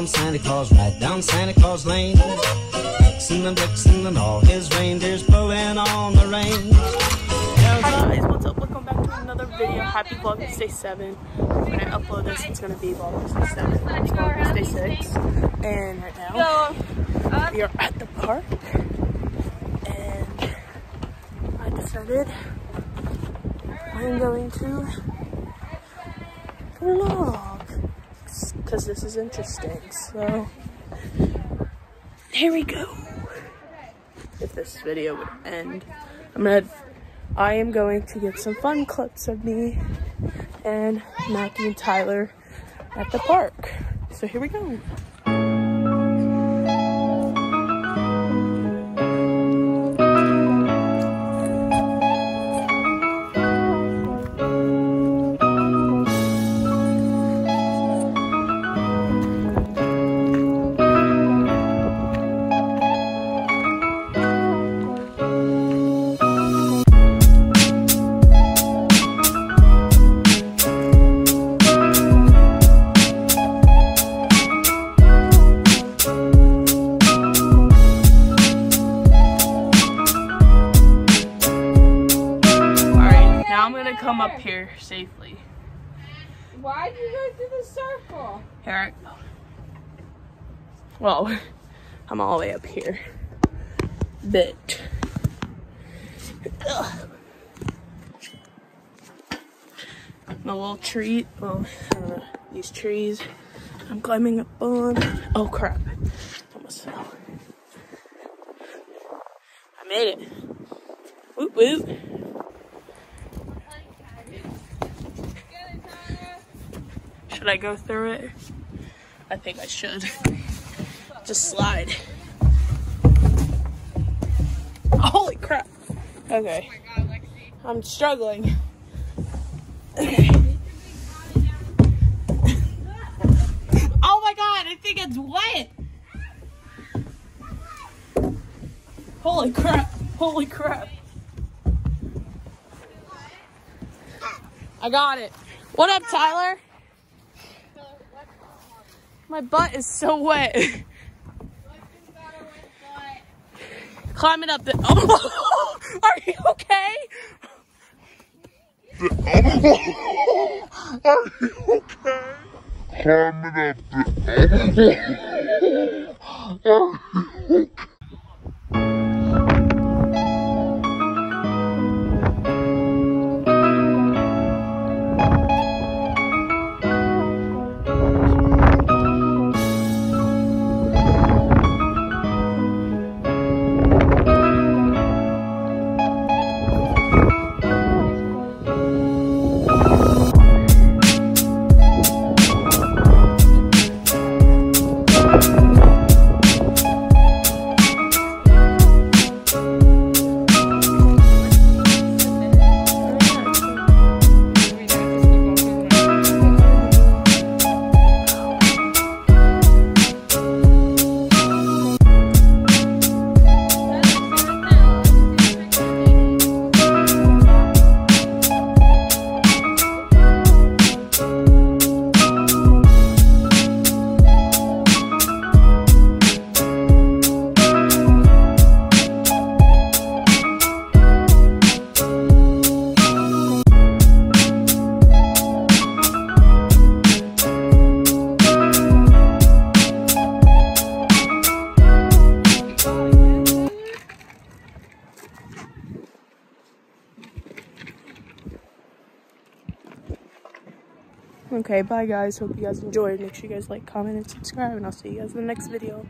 down Santa Claus, right down Santa Claus Lane. Vixen and Blitzen and all his reindeers pulling on the reins. Hi guys, what's up? Welcome back to another video. Happy Vlogmas Day 7. When I upload this, it's going to be Vlogmas Day 7. It's Vlogmas Day 6. And right now, we are at the park. And I decided I'm going to vlog. Because this is interesting. So, here we go. If this video would end, I'm to I am going to get some fun clips of me and Mackie and Tyler at the park. So here we go. I'm gonna come up here safely. Why do you go through the circle? Here I go. Well, I'm all the way up here. But Ugh. my little tree, well, I these trees I'm climbing up on. Oh crap. Almost fell. I made it. Woot woot. Should I go through it? I think I should. Just slide. Holy crap. Okay. I'm struggling. Okay. Oh my god, I think it's wet. Holy crap. Holy crap. I got it. What up, Tyler? My butt is so wet. Climbing up the. Oh, Are you okay? are you okay? Okay, bye guys. Hope you guys enjoyed. Make sure you guys like, comment, and subscribe, and I'll see you guys in the next video.